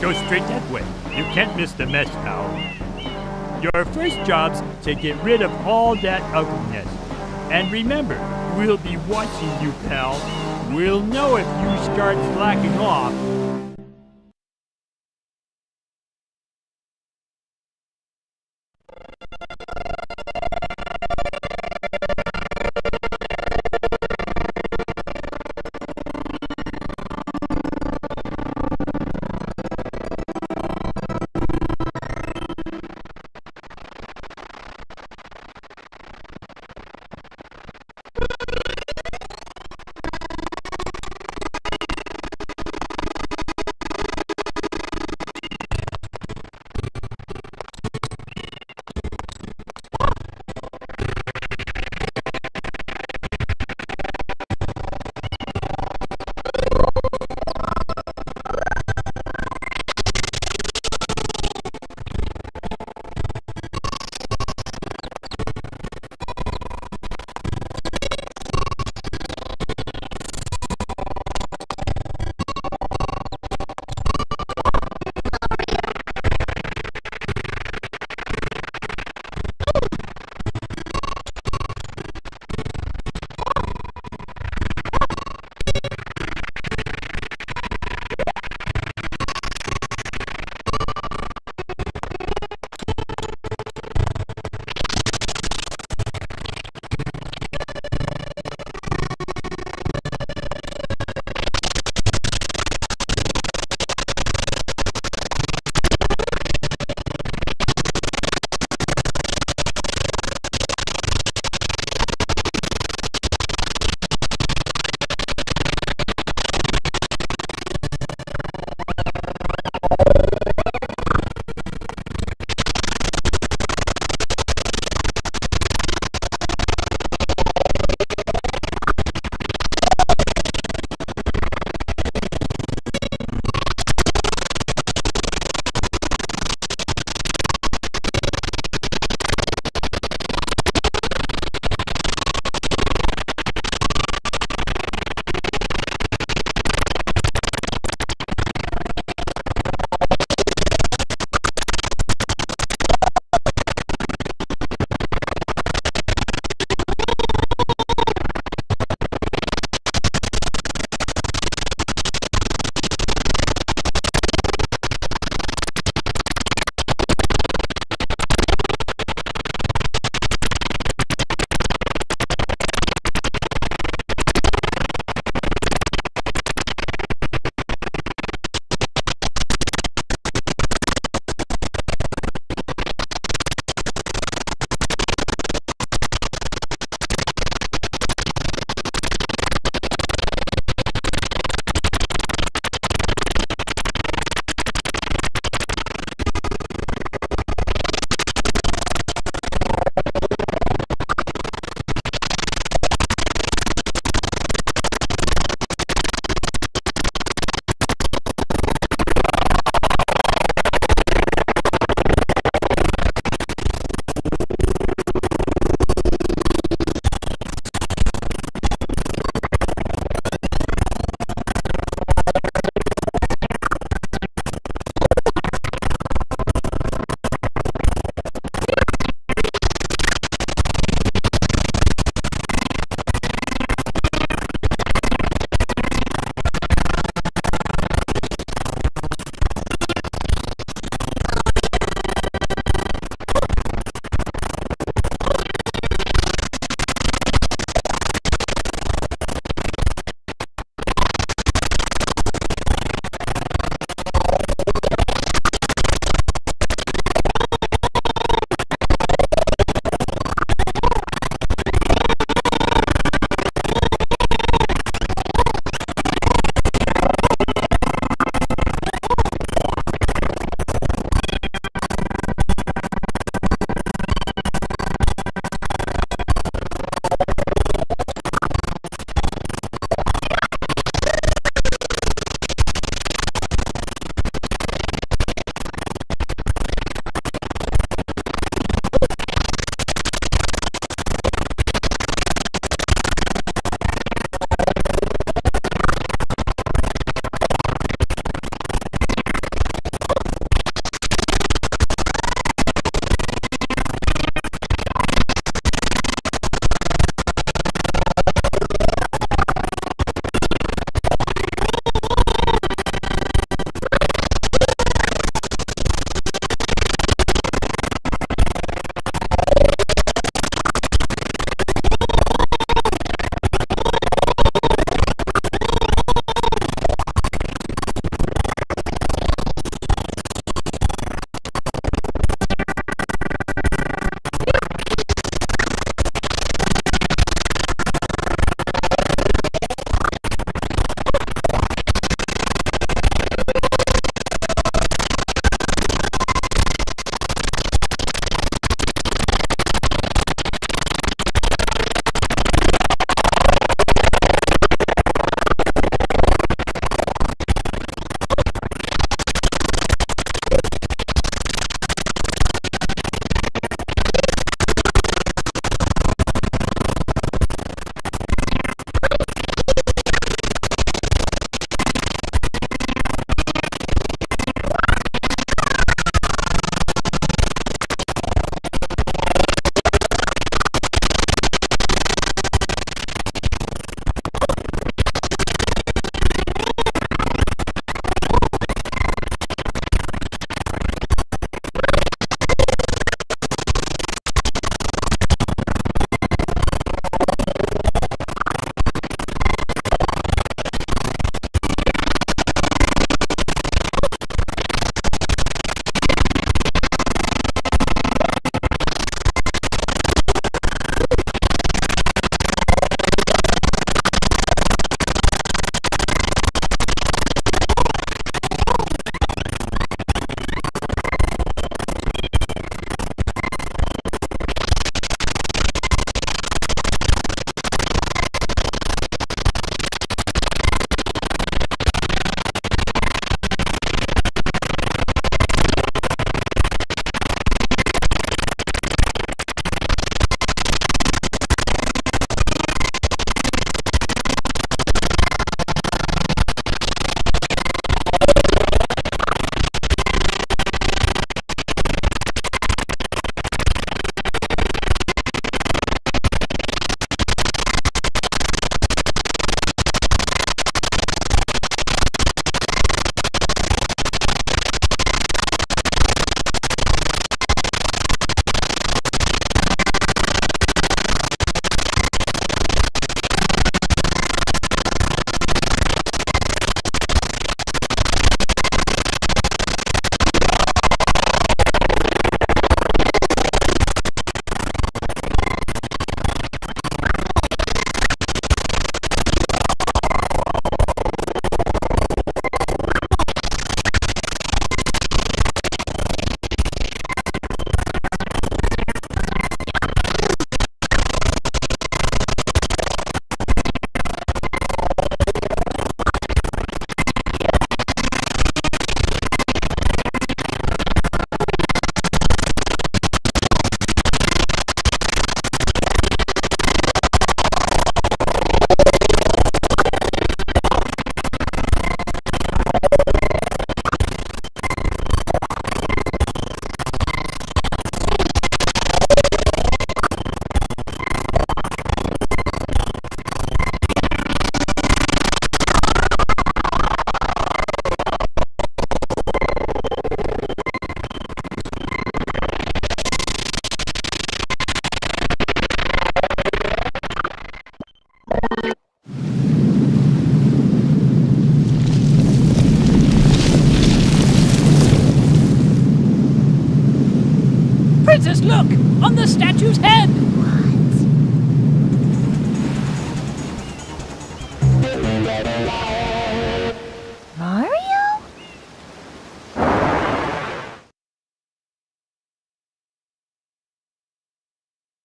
Go straight that way. You can't miss the mess, pal. Your first job's to get rid of all that ugliness. And remember, we'll be watching you, pal. We'll know if you start slacking off.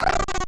you